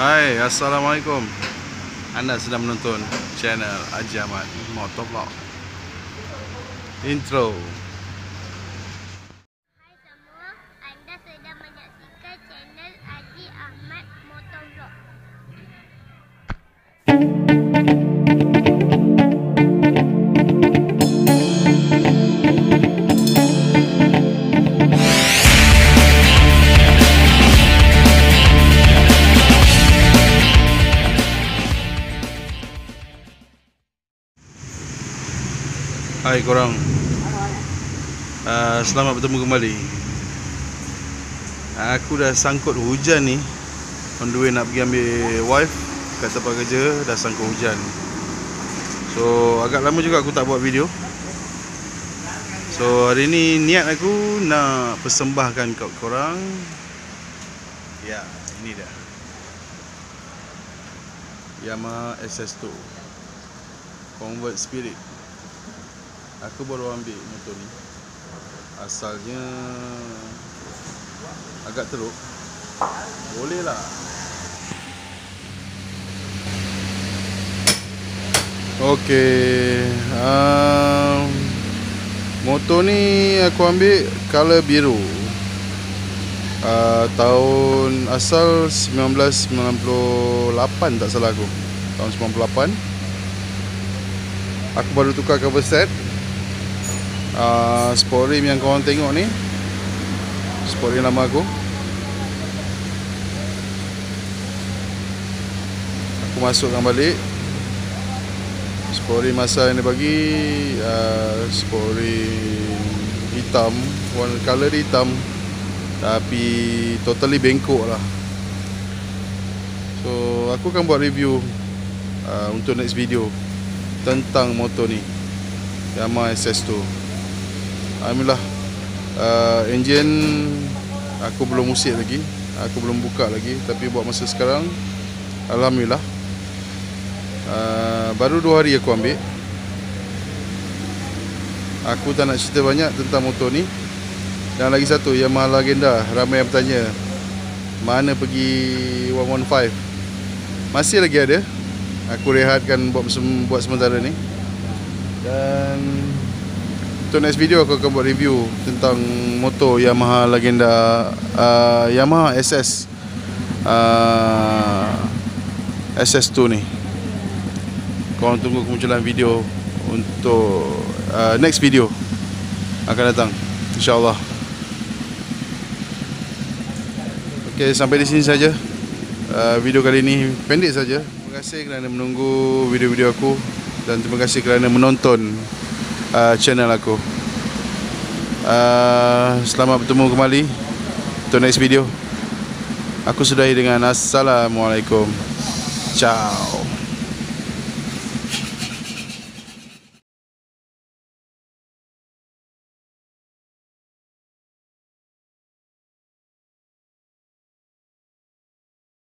Hai, Assalamualaikum. Anda sedang menonton channel Haji Ahmad Motovlog. Intro Hai korang. Uh, Selamat bertemu kembali. Aku dah sangkut hujan ni. On the way nak pergi ambil wife Kat tempat kerja Dah sangkut hujan. So agak lama juga aku tak buat video. So hari ni niat aku Nak persembahkan kat korang. Ya ini dah Yamaha SS2 Convert Spirit Aku baru ambil motor ni. Asalnya Agak teruk. Boleh lah. Okay um, Motor ni aku ambil Color biru. Uh, Tahun Asal 1998 Tak salah aku. Tahun 98 Aku baru tukar cover set uh, sport rim yang korang tengok ni. Sport rim lama aku. Aku masukkan balik. Sport rim masa yang dia bagi uh, sport rim hitam. Warna colour dia hitam. Tapi totally bengkok lah. So aku akan buat review uh, untuk next video tentang motor ni. Yamaha SS2 Alhamdulillah uh, Engine Aku belum usik lagi Aku belum buka lagi Tapi buat masa sekarang Alhamdulillah. Uh, Baru 2 hari aku ambil. Aku tak nak cerita banyak tentang motor ni. Dan lagi satu Yamaha Legenda Ramai yang bertanya Mana pergi 115 Masih lagi ada. Aku rehatkan buat, buat sementara ni. Dan untuk next video aku akan buat review tentang motor Yamaha Legenda uh, Yamaha SS uh, SS2 ni. Korang tunggu kemunculan video untuk uh, next video akan datang insyaAllah. Ok sampai di sini saja. Uh, video kali ini pendek saja. Terima kasih kerana menunggu video-video aku. Dan terima kasih kerana menonton uh, channel aku. Uh, selamat bertemu kembali untuk next video. Aku sudahi dengan assalamualaikum. Ciao.